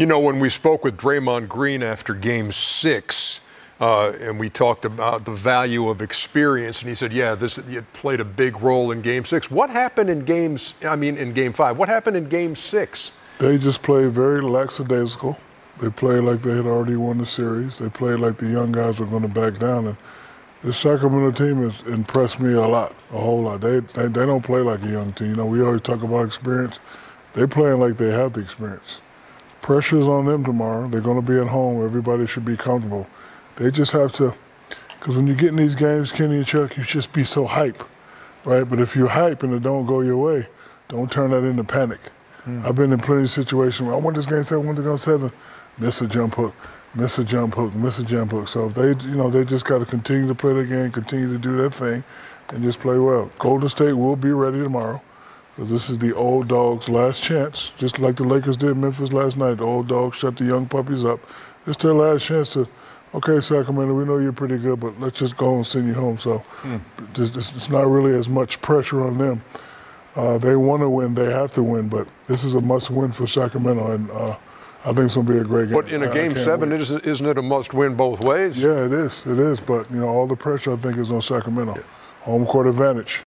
You know, when we spoke with Draymond Green after game six, uh, and we talked about the value of experience, and he said, yeah, this it played a big role in game six. What happened in games, I mean, in game five? What happened in game six? They just played very lackadaisical. They played like they had already won the series. They played like the young guys were going to back down. And the Sacramento team has impressed me a lot, a whole lot. They, they, they don't play like a young team. You know, we always talk about experience. They're playing like they have the experience. Pressure's on them tomorrow. They're going to be at home. Everybody should be comfortable. They just have to, because when you get in these games, Kenny and Chuck, you just be so hype, right? But if you're hype and it don't go your way, don't turn that into panic. Mm. I've been in plenty of situations where I want this game seven, I want to go seven, miss a jump hook, miss a jump hook, miss a jump hook. So if they, you know, they just got to continue to play the game, continue to do their thing, and just play well. Golden State will be ready tomorrow because this is the old dogs' last chance, just like the Lakers did Memphis last night. The old dogs shut the young puppies up. It's their last chance to, okay, Sacramento, we know you're pretty good, but let's just go and send you home. So hmm. it's not really as much pressure on them. Uh, they want to win, they have to win, but this is a must win for Sacramento. And uh, I think it's going to be a great game. But in a game seven, is, isn't it a must win both ways? Yeah, it is. It is. But, you know, all the pressure, I think, is on Sacramento. Yeah. Home court advantage.